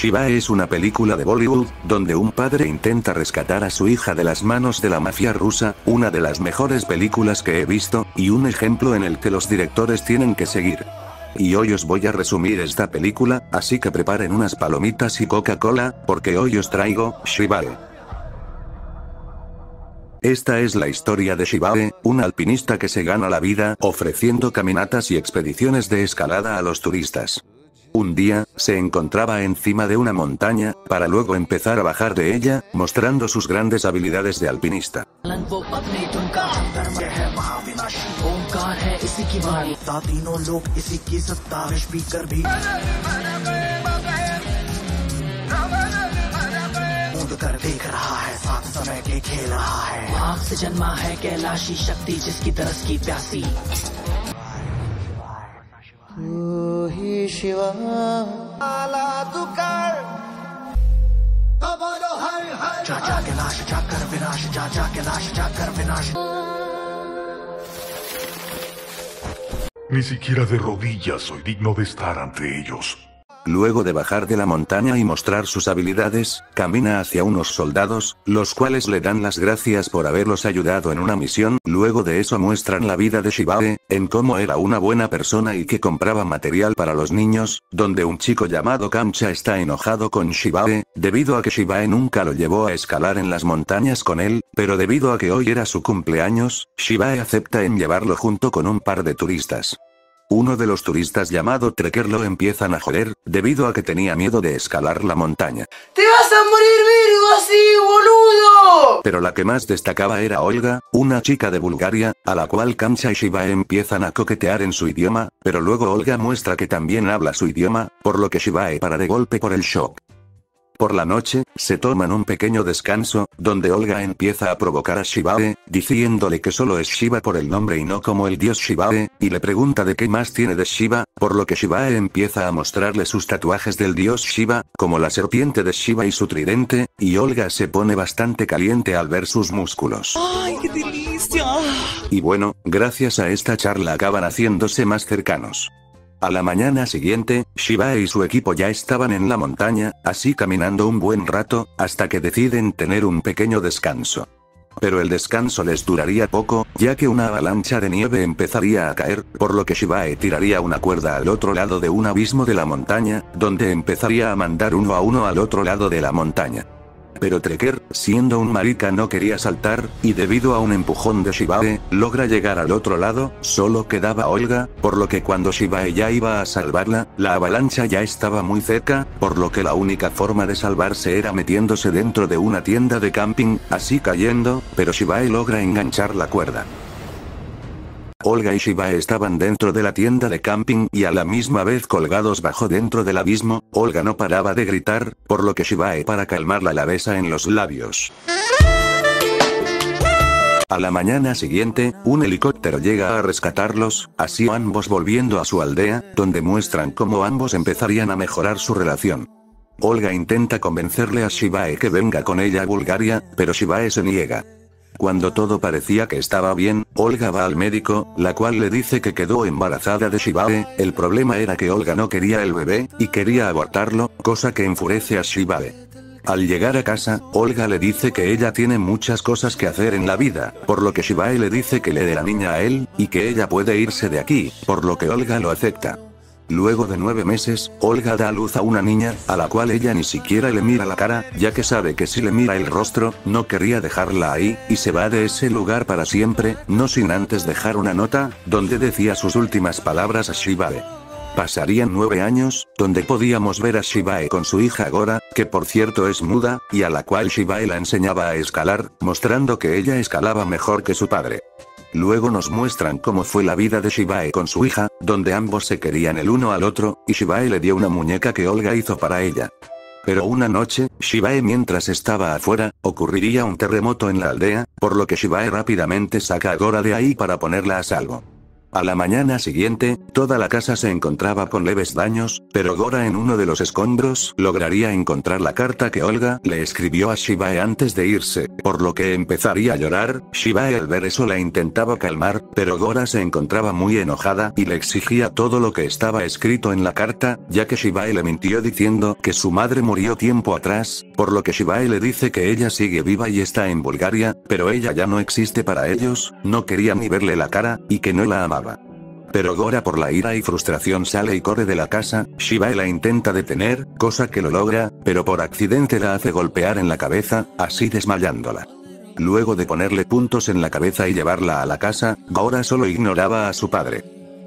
Shivae es una película de Bollywood, donde un padre intenta rescatar a su hija de las manos de la mafia rusa, una de las mejores películas que he visto, y un ejemplo en el que los directores tienen que seguir. Y hoy os voy a resumir esta película, así que preparen unas palomitas y Coca-Cola, porque hoy os traigo, Shivae. Esta es la historia de Shibae, un alpinista que se gana la vida ofreciendo caminatas y expediciones de escalada a los turistas. Un día, se encontraba encima de una montaña, para luego empezar a bajar de ella, mostrando sus grandes habilidades de alpinista. Ni siquiera de rodillas soy digno de estar ante ellos. Luego de bajar de la montaña y mostrar sus habilidades, camina hacia unos soldados, los cuales le dan las gracias por haberlos ayudado en una misión, luego de eso muestran la vida de Shibae, en cómo era una buena persona y que compraba material para los niños, donde un chico llamado Kamcha está enojado con Shibae, debido a que Shibae nunca lo llevó a escalar en las montañas con él, pero debido a que hoy era su cumpleaños, Shibae acepta en llevarlo junto con un par de turistas. Uno de los turistas llamado Trekker lo empiezan a joder, debido a que tenía miedo de escalar la montaña. ¡Te vas a morir Virgo así, boludo! Pero la que más destacaba era Olga, una chica de Bulgaria, a la cual Kamcha y Shibae empiezan a coquetear en su idioma, pero luego Olga muestra que también habla su idioma, por lo que Shibae para de golpe por el shock. Por la noche, se toman un pequeño descanso, donde Olga empieza a provocar a Shibae, diciéndole que solo es Shiva por el nombre y no como el dios Shibae, y le pregunta de qué más tiene de Shiva, por lo que Shibae empieza a mostrarle sus tatuajes del dios Shiva, como la serpiente de Shiva y su tridente, y Olga se pone bastante caliente al ver sus músculos. ¡Ay, qué delicia! Y bueno, gracias a esta charla acaban haciéndose más cercanos. A la mañana siguiente, Shibae y su equipo ya estaban en la montaña, así caminando un buen rato, hasta que deciden tener un pequeño descanso. Pero el descanso les duraría poco, ya que una avalancha de nieve empezaría a caer, por lo que Shibae tiraría una cuerda al otro lado de un abismo de la montaña, donde empezaría a mandar uno a uno al otro lado de la montaña. Pero Trekker, siendo un marica no quería saltar, y debido a un empujón de Shibae, logra llegar al otro lado, solo quedaba Olga, por lo que cuando Shibae ya iba a salvarla, la avalancha ya estaba muy cerca, por lo que la única forma de salvarse era metiéndose dentro de una tienda de camping, así cayendo, pero Shibae logra enganchar la cuerda. Olga y Shibae estaban dentro de la tienda de camping y a la misma vez colgados bajo dentro del abismo, Olga no paraba de gritar, por lo que Shibae para calmarla la besa en los labios. A la mañana siguiente, un helicóptero llega a rescatarlos, así ambos volviendo a su aldea, donde muestran cómo ambos empezarían a mejorar su relación. Olga intenta convencerle a Shibae que venga con ella a Bulgaria, pero Shibae se niega. Cuando todo parecía que estaba bien, Olga va al médico, la cual le dice que quedó embarazada de Shibae, el problema era que Olga no quería el bebé, y quería abortarlo, cosa que enfurece a Shibae. Al llegar a casa, Olga le dice que ella tiene muchas cosas que hacer en la vida, por lo que Shibae le dice que le dé la niña a él, y que ella puede irse de aquí, por lo que Olga lo acepta. Luego de nueve meses, Olga da a luz a una niña, a la cual ella ni siquiera le mira la cara, ya que sabe que si le mira el rostro, no querría dejarla ahí, y se va de ese lugar para siempre, no sin antes dejar una nota, donde decía sus últimas palabras a Shibae. Pasarían nueve años, donde podíamos ver a Shibae con su hija Gora, que por cierto es muda, y a la cual Shibae la enseñaba a escalar, mostrando que ella escalaba mejor que su padre. Luego nos muestran cómo fue la vida de Shibae con su hija, donde ambos se querían el uno al otro, y Shibae le dio una muñeca que Olga hizo para ella. Pero una noche, Shibae mientras estaba afuera, ocurriría un terremoto en la aldea, por lo que Shibae rápidamente saca a Gora de ahí para ponerla a salvo. A la mañana siguiente, toda la casa se encontraba con leves daños, pero Gora en uno de los escombros lograría encontrar la carta que Olga le escribió a Shibae antes de irse, por lo que empezaría a llorar, Shibae al ver eso la intentaba calmar, pero Gora se encontraba muy enojada y le exigía todo lo que estaba escrito en la carta, ya que Shibae le mintió diciendo que su madre murió tiempo atrás, por lo que Shibae le dice que ella sigue viva y está en Bulgaria, pero ella ya no existe para ellos, no quería ni verle la cara, y que no la amaba. Pero Gora por la ira y frustración sale y corre de la casa, Shibae la intenta detener, cosa que lo logra, pero por accidente la hace golpear en la cabeza, así desmayándola. Luego de ponerle puntos en la cabeza y llevarla a la casa, Gora solo ignoraba a su padre.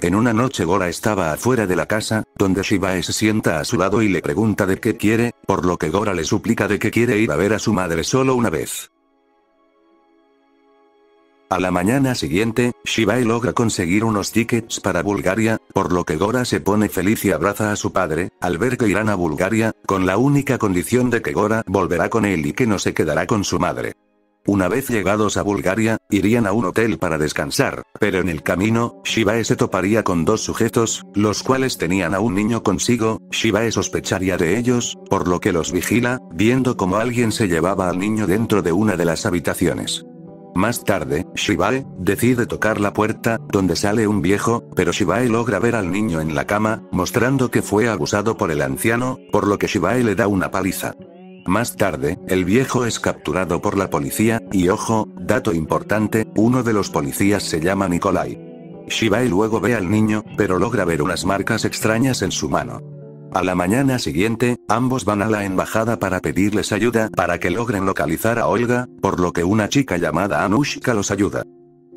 En una noche Gora estaba afuera de la casa, donde Shibae se sienta a su lado y le pregunta de qué quiere, por lo que Gora le suplica de que quiere ir a ver a su madre solo una vez. A la mañana siguiente, Shibai logra conseguir unos tickets para Bulgaria, por lo que Gora se pone feliz y abraza a su padre, al ver que irán a Bulgaria, con la única condición de que Gora volverá con él y que no se quedará con su madre. Una vez llegados a Bulgaria, irían a un hotel para descansar, pero en el camino, Shibae se toparía con dos sujetos, los cuales tenían a un niño consigo, Shibae sospecharía de ellos, por lo que los vigila, viendo como alguien se llevaba al niño dentro de una de las habitaciones. Más tarde, Shibae, decide tocar la puerta, donde sale un viejo, pero Shibae logra ver al niño en la cama, mostrando que fue abusado por el anciano, por lo que Shibae le da una paliza. Más tarde, el viejo es capturado por la policía, y ojo, dato importante, uno de los policías se llama Nikolai. Shibae luego ve al niño, pero logra ver unas marcas extrañas en su mano. A la mañana siguiente, ambos van a la embajada para pedirles ayuda para que logren localizar a Olga, por lo que una chica llamada Anushka los ayuda.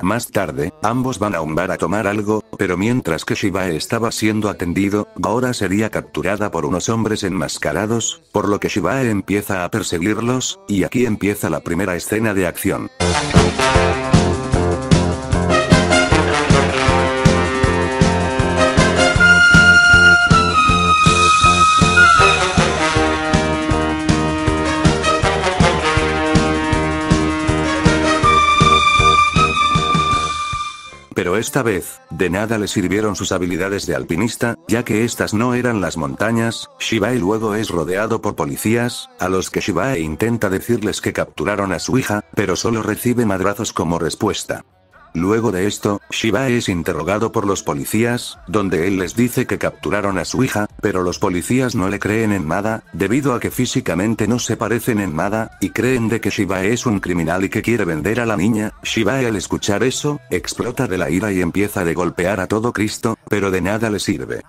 Más tarde, ambos van a un bar a tomar algo, pero mientras que Shibae estaba siendo atendido, Gora sería capturada por unos hombres enmascarados, por lo que Shibae empieza a perseguirlos, y aquí empieza la primera escena de acción. Esta vez, de nada le sirvieron sus habilidades de alpinista, ya que estas no eran las montañas, Shibae luego es rodeado por policías, a los que Shibae intenta decirles que capturaron a su hija, pero solo recibe madrazos como respuesta. Luego de esto, Shiba es interrogado por los policías, donde él les dice que capturaron a su hija, pero los policías no le creen en nada, debido a que físicamente no se parecen en nada, y creen de que Shiba es un criminal y que quiere vender a la niña. Shiba al escuchar eso, explota de la ira y empieza de golpear a todo Cristo, pero de nada le sirve.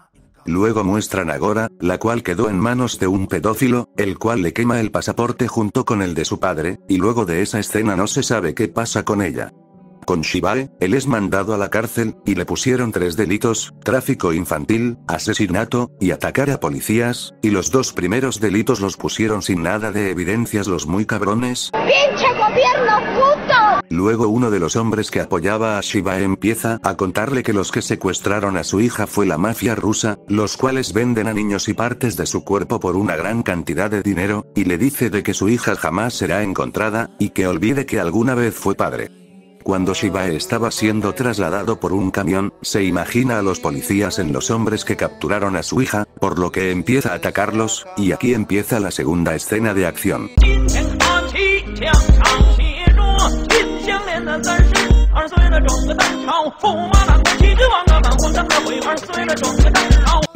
Luego muestran a Gora, la cual quedó en manos de un pedófilo, el cual le quema el pasaporte junto con el de su padre, y luego de esa escena no se sabe qué pasa con ella. Con Shibae, él es mandado a la cárcel, y le pusieron tres delitos, tráfico infantil, asesinato, y atacar a policías, y los dos primeros delitos los pusieron sin nada de evidencias los muy cabrones. ¡Pinche gobierno puto! Luego uno de los hombres que apoyaba a Shibae empieza a contarle que los que secuestraron a su hija fue la mafia rusa, los cuales venden a niños y partes de su cuerpo por una gran cantidad de dinero, y le dice de que su hija jamás será encontrada, y que olvide que alguna vez fue padre. Cuando Shibae estaba siendo trasladado por un camión, se imagina a los policías en los hombres que capturaron a su hija, por lo que empieza a atacarlos, y aquí empieza la segunda escena de acción.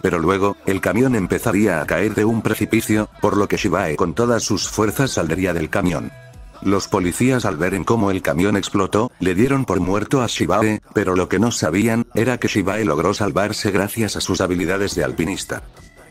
Pero luego, el camión empezaría a caer de un precipicio, por lo que Shibae con todas sus fuerzas saldría del camión. Los policías al ver en cómo el camión explotó, le dieron por muerto a Shibae, pero lo que no sabían, era que Shibae logró salvarse gracias a sus habilidades de alpinista.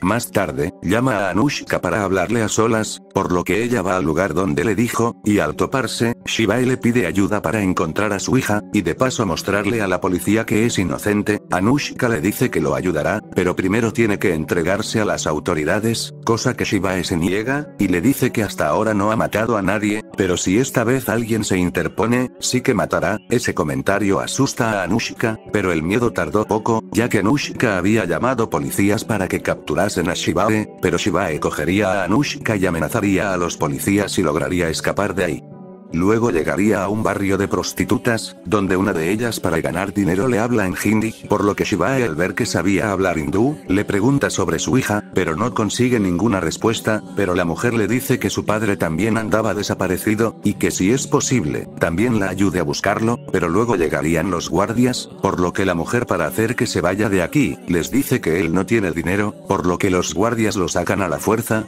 Más tarde, llama a Anushka para hablarle a solas, por lo que ella va al lugar donde le dijo, y al toparse, Shibae le pide ayuda para encontrar a su hija, y de paso mostrarle a la policía que es inocente, Anushka le dice que lo ayudará, pero primero tiene que entregarse a las autoridades, cosa que Shibae se niega, y le dice que hasta ahora no ha matado a nadie, pero si esta vez alguien se interpone, sí que matará, ese comentario asusta a Anushka, pero el miedo tardó poco, ya que Anushka había llamado policías para que capturase a Shibae, pero Shibae cogería a Anushka y amenazaría a los policías y lograría escapar de ahí. Luego llegaría a un barrio de prostitutas, donde una de ellas para ganar dinero le habla en hindi, por lo que Shibae al ver que sabía hablar hindú, le pregunta sobre su hija, pero no consigue ninguna respuesta, pero la mujer le dice que su padre también andaba desaparecido, y que si es posible, también la ayude a buscarlo, pero luego llegarían los guardias, por lo que la mujer para hacer que se vaya de aquí, les dice que él no tiene dinero, por lo que los guardias lo sacan a la fuerza,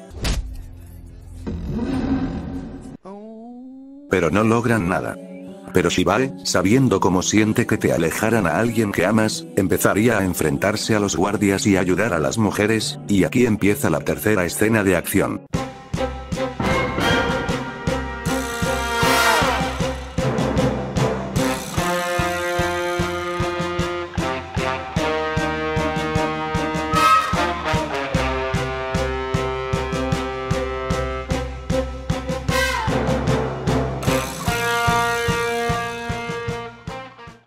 pero no logran nada. Pero Shibae, sabiendo cómo siente que te alejaran a alguien que amas, empezaría a enfrentarse a los guardias y ayudar a las mujeres, y aquí empieza la tercera escena de acción.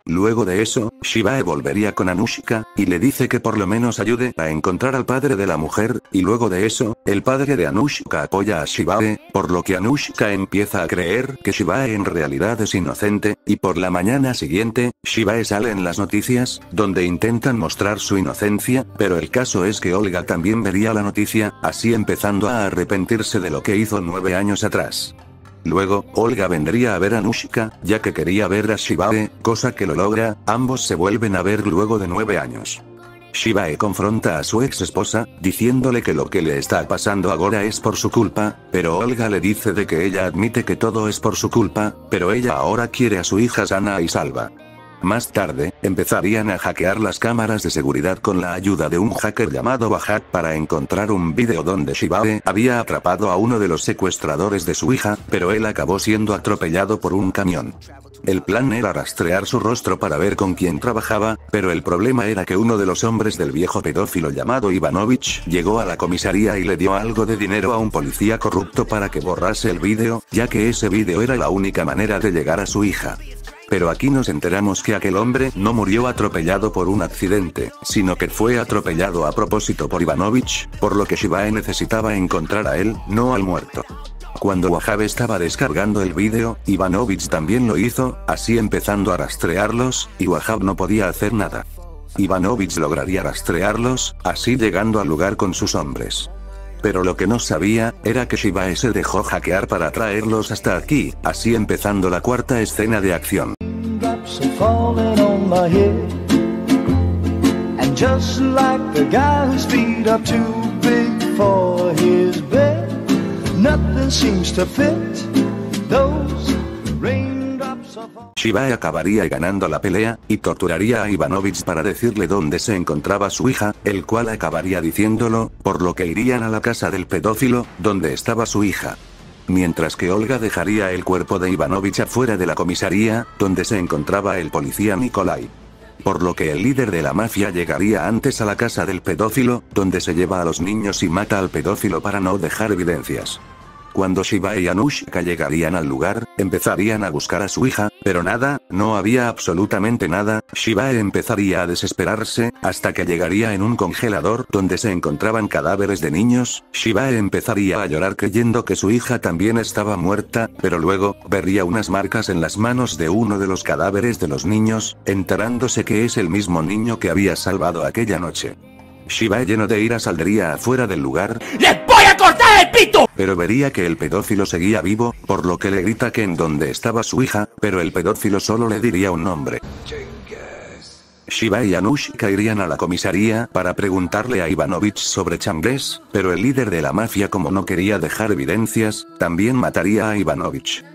Luego de eso, Shibae volvería con Anushka, y le dice que por lo menos ayude a encontrar al padre de la mujer, y luego de eso, el padre de Anushka apoya a Shibae, por lo que Anushka empieza a creer que Shibae en realidad es inocente, y por la mañana siguiente, Shibae sale en las noticias, donde intentan mostrar su inocencia, pero el caso es que Olga también vería la noticia, así empezando a arrepentirse de lo que hizo nueve años atrás. Luego, Olga vendría a ver a Nushka, ya que quería ver a Shibae, cosa que lo logra, ambos se vuelven a ver luego de nueve años. Shibae confronta a su ex esposa, diciéndole que lo que le está pasando ahora es por su culpa, pero Olga le dice de que ella admite que todo es por su culpa, pero ella ahora quiere a su hija sana y salva. Más tarde, empezarían a hackear las cámaras de seguridad con la ayuda de un hacker llamado Bajat para encontrar un vídeo donde Shibae había atrapado a uno de los secuestradores de su hija, pero él acabó siendo atropellado por un camión. El plan era rastrear su rostro para ver con quién trabajaba, pero el problema era que uno de los hombres del viejo pedófilo llamado Ivanovich llegó a la comisaría y le dio algo de dinero a un policía corrupto para que borrase el vídeo, ya que ese vídeo era la única manera de llegar a su hija. Pero aquí nos enteramos que aquel hombre no murió atropellado por un accidente, sino que fue atropellado a propósito por Ivanovich, por lo que Shibae necesitaba encontrar a él, no al muerto. Cuando Wahab estaba descargando el vídeo, Ivanovich también lo hizo, así empezando a rastrearlos, y Wahab no podía hacer nada. Ivanovich lograría rastrearlos, así llegando al lugar con sus hombres. Pero lo que no sabía, era que Shibae se dejó hackear para traerlos hasta aquí, así empezando la cuarta escena de acción. Falling on my head. And just like the guy whose feet are too big for his bed, nothing seems to fit. Those raindrops. Shibae acabaría ganando la pelea, y torturaría a Ivanovich para decirle dónde se encontraba su hija, el cual acabaría diciéndolo, por lo que irían a la casa del pedófilo, donde estaba su hija. Mientras que Olga dejaría el cuerpo de Ivanovich afuera de la comisaría, donde se encontraba el policía Nikolai. Por lo que el líder de la mafia llegaría antes a la casa del pedófilo, donde se lleva a los niños y mata al pedófilo para no dejar evidencias. Cuando Shiba y Anushka llegarían al lugar, empezarían a buscar a su hija, pero nada, no había absolutamente nada, Shiba empezaría a desesperarse, hasta que llegaría en un congelador donde se encontraban cadáveres de niños, Shiba empezaría a llorar creyendo que su hija también estaba muerta, pero luego, vería unas marcas en las manos de uno de los cadáveres de los niños, enterándose que es el mismo niño que había salvado aquella noche. Shiba lleno de ira saldría afuera del lugar, ¡Les pero vería que el pedófilo seguía vivo, por lo que le grita que en donde estaba su hija, pero el pedófilo solo le diría un nombre. Shiba y Anushka irían a la comisaría para preguntarle a Ivanovich sobre Changres, pero el líder de la mafia como no quería dejar evidencias, también mataría a Ivanovich.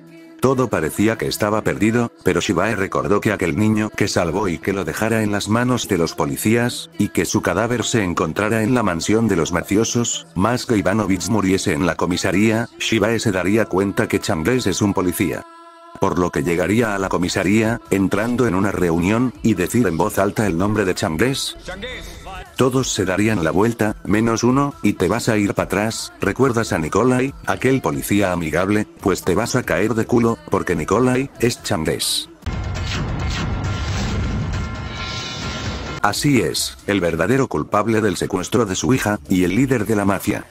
Todo parecía que estaba perdido, pero Shibae recordó que aquel niño que salvó y que lo dejara en las manos de los policías, y que su cadáver se encontrara en la mansión de los mafiosos, más que Ivanovich muriese en la comisaría, Shibae se daría cuenta que Changres es un policía. Por lo que llegaría a la comisaría, entrando en una reunión, y decir en voz alta el nombre de Changres. Todos se darían la vuelta, menos uno, y te vas a ir para atrás, ¿recuerdas a Nikolai, aquel policía amigable? Pues te vas a caer de culo, porque Nikolai, es Changres. Así es, el verdadero culpable del secuestro de su hija, y el líder de la mafia.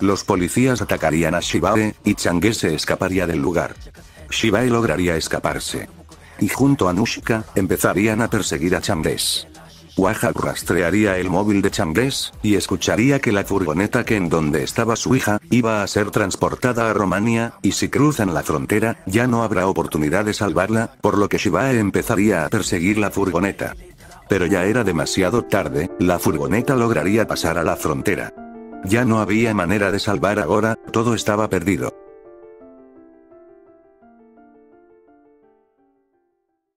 Los policías atacarían a Shibae, y Chang'e se escaparía del lugar. Shibae lograría escaparse. Y junto a Nushka, empezarían a perseguir a Chamdes. Wahab rastrearía el móvil de Chamdes, y escucharía que la furgoneta que en donde estaba su hija, iba a ser transportada a Romania, y si cruzan la frontera, ya no habrá oportunidad de salvarla, por lo que Shibae empezaría a perseguir la furgoneta. Pero ya era demasiado tarde, la furgoneta lograría pasar a la frontera. Ya no había manera de salvar ahora, todo estaba perdido.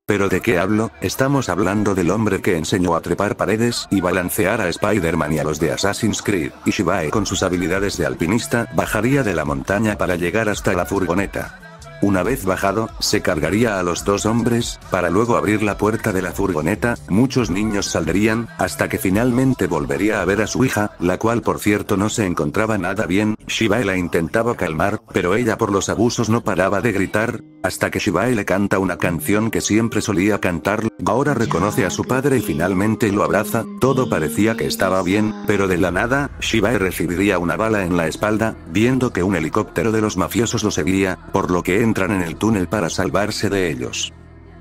¿Pero de qué hablo? Estamos hablando del hombre que enseñó a trepar paredes y balancear a Spider-Man y a los de Assassin's Creed, y Shibae con sus habilidades de alpinista bajaría de la montaña para llegar hasta la furgoneta. Una vez bajado, se cargaría a los dos hombres, para luego abrir la puerta de la furgoneta, muchos niños saldrían, hasta que finalmente volvería a ver a su hija, la cual por cierto no se encontraba nada bien, Shibae la intentaba calmar, pero ella por los abusos no paraba de gritar, hasta que Shibae le canta una canción que siempre solía cantar, ahora reconoce a su padre y finalmente lo abraza, todo parecía que estaba bien, pero de la nada, Shibae recibiría una bala en la espalda, viendo que un helicóptero de los mafiosos lo seguía, por lo que entran en el túnel para salvarse de ellos.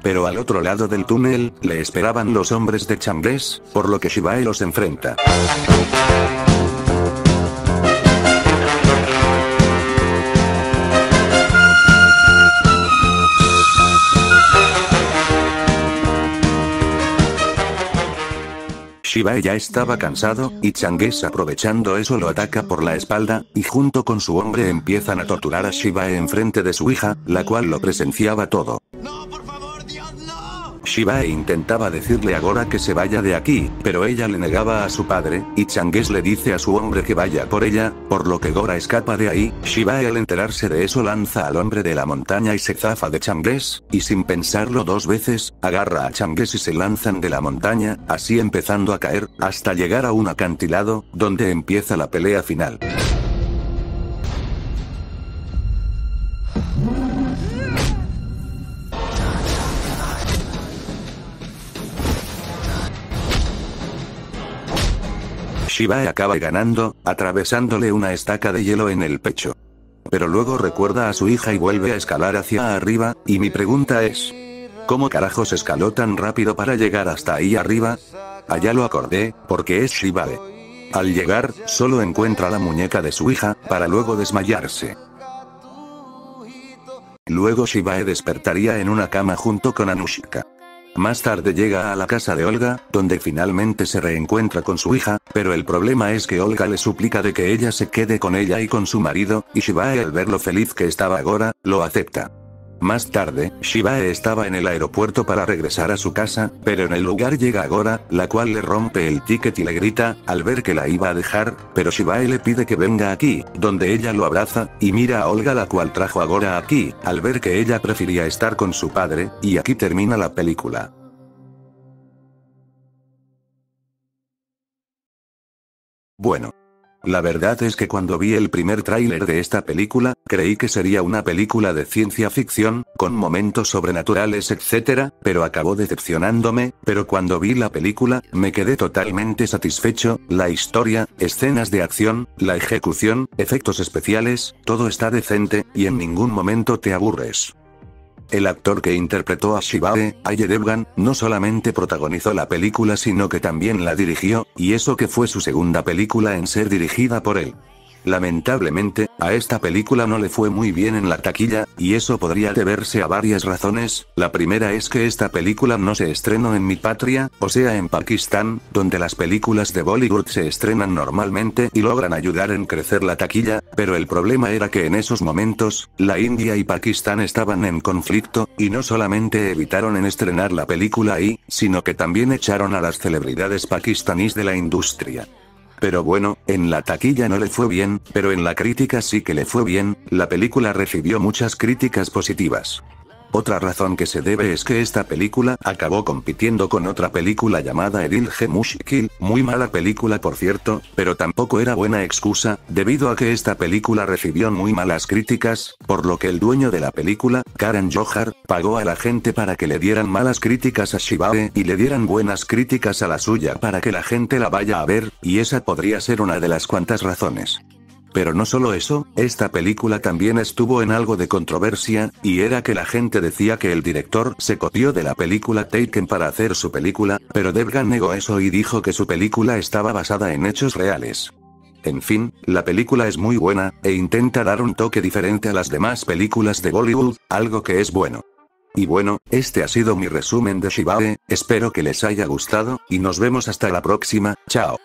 Pero al otro lado del túnel, le esperaban los hombres de Chambres, por lo que Shibae los enfrenta. Shibae ya estaba cansado, y Changes aprovechando eso lo ataca por la espalda, y junto con su hombre empiezan a torturar a Shibae enfrente de su hija, la cual lo presenciaba todo. Shibae intentaba decirle a Gora que se vaya de aquí, pero ella le negaba a su padre, y Changes le dice a su hombre que vaya por ella, por lo que Gora escapa de ahí, Shibae al enterarse de eso lanza al hombre de la montaña y se zafa de Changes, y sin pensarlo dos veces, agarra a Changes y se lanzan de la montaña, así empezando a caer, hasta llegar a un acantilado, donde empieza la pelea final. Shibae acaba ganando, atravesándole una estaca de hielo en el pecho. Pero luego recuerda a su hija y vuelve a escalar hacia arriba, y mi pregunta es... ¿Cómo carajos escaló tan rápido para llegar hasta ahí arriba? Allá lo acordé, porque es Shibae. Al llegar, solo encuentra la muñeca de su hija, para luego desmayarse. Luego Shibae despertaría en una cama junto con Anushka. Más tarde llega a la casa de Olga, donde finalmente se reencuentra con su hija, pero el problema es que Olga le suplica de que ella se quede con ella y con su marido, y Shibae al ver lo feliz que estaba Agora, lo acepta. Más tarde, Shibae estaba en el aeropuerto para regresar a su casa, pero en el lugar llega Agora, la cual le rompe el ticket y le grita, al ver que la iba a dejar, pero Shibae le pide que venga aquí, donde ella lo abraza, y mira a Olga la cual trajo a Agora aquí, al ver que ella prefería estar con su padre, y aquí termina la película. Bueno. La verdad es que cuando vi el primer tráiler de esta película, creí que sería una película de ciencia ficción, con momentos sobrenaturales etc., pero acabó decepcionándome, pero cuando vi la película, me quedé totalmente satisfecho, la historia, escenas de acción, la ejecución, efectos especiales, todo está decente, y en ningún momento te aburres. El actor que interpretó a Shibae, Aye Devgan, no solamente protagonizó la película sino que también la dirigió, y eso que fue su segunda película en ser dirigida por él. Lamentablemente, a esta película no le fue muy bien en la taquilla, y eso podría deberse a varias razones, la primera es que esta película no se estrenó en mi patria, o sea en Pakistán, donde las películas de Bollywood se estrenan normalmente y logran ayudar en crecer la taquilla, pero el problema era que en esos momentos, la India y Pakistán estaban en conflicto, y no solamente evitaron en estrenar la película ahí, sino que también echaron a las celebridades pakistaníes de la industria. Pero bueno, en la taquilla no le fue bien, pero en la crítica sí que le fue bien, la película recibió muchas críticas positivas. Otra razón que se debe es que esta película acabó compitiendo con otra película llamada Edil G. Mushkil, muy mala película por cierto, pero tampoco era buena excusa, debido a que esta película recibió muy malas críticas, por lo que el dueño de la película, Karen Johar, pagó a la gente para que le dieran malas críticas a Shibae y le dieran buenas críticas a la suya para que la gente la vaya a ver, y esa podría ser una de las cuantas razones. Pero no solo eso, esta película también estuvo en algo de controversia, y era que la gente decía que el director se copió de la película Taken para hacer su película, pero Devgan negó eso y dijo que su película estaba basada en hechos reales. En fin, la película es muy buena, e intenta dar un toque diferente a las demás películas de Bollywood, algo que es bueno. Y bueno, este ha sido mi resumen de Shibare, espero que les haya gustado, y nos vemos hasta la próxima, chao.